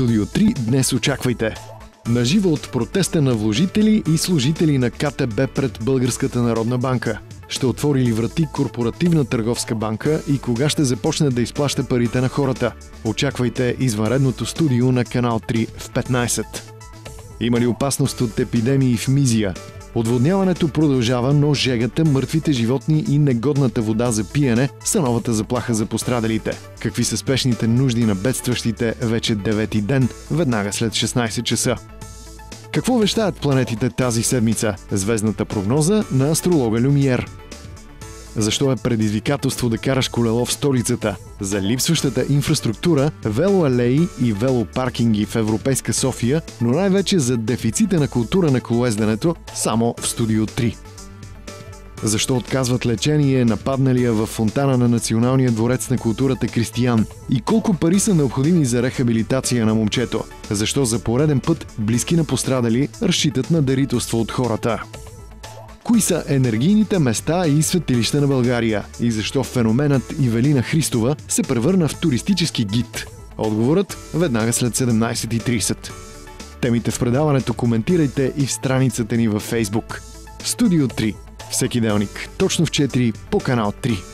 Студио 3 днес очаквайте. Наживо от протеста на вложители и служители на КТБ пред Българската народна банка. Ще отвори ли врати корпоративна търговска банка и кога ще започне да изплаща парите на хората? Очаквайте извънредното студио на Канал 3 в 15. Има ли опасност от епидемии в Мизия? Отводняването продължава, но жегата, мъртвите животни и негодната вода за пиене са новата заплаха за пострадалите. Какви са спешните нужди на бедстващите вече девети ден, веднага след 16 часа? Какво вещаят планетите тази седмица? Звездната прогноза на астролога Люмиер. Защо е предизвикателство да караш колело в столицата? За липсващата инфраструктура, велоалеи и велопаркинги в Европейска София, но най-вече за дефицита на култура на колоезденето само в Студио 3. Защо отказват лечение нападналия в фонтана на Националния дворец на културата Кристиян? И колко пари са необходими за рехабилитация на момчето? Защо за пореден път близки на пострадали разчитат на дарителство от хората? Кои са енергийните места и светилища на България? И защо феноменът Ивелина Христова се превърна в туристически гид? Отговорът веднага след 17.30. Темите в предаването коментирайте и в страницата ни във Facebook. Студио 3. Всеки делник, точно в 4 по канал 3.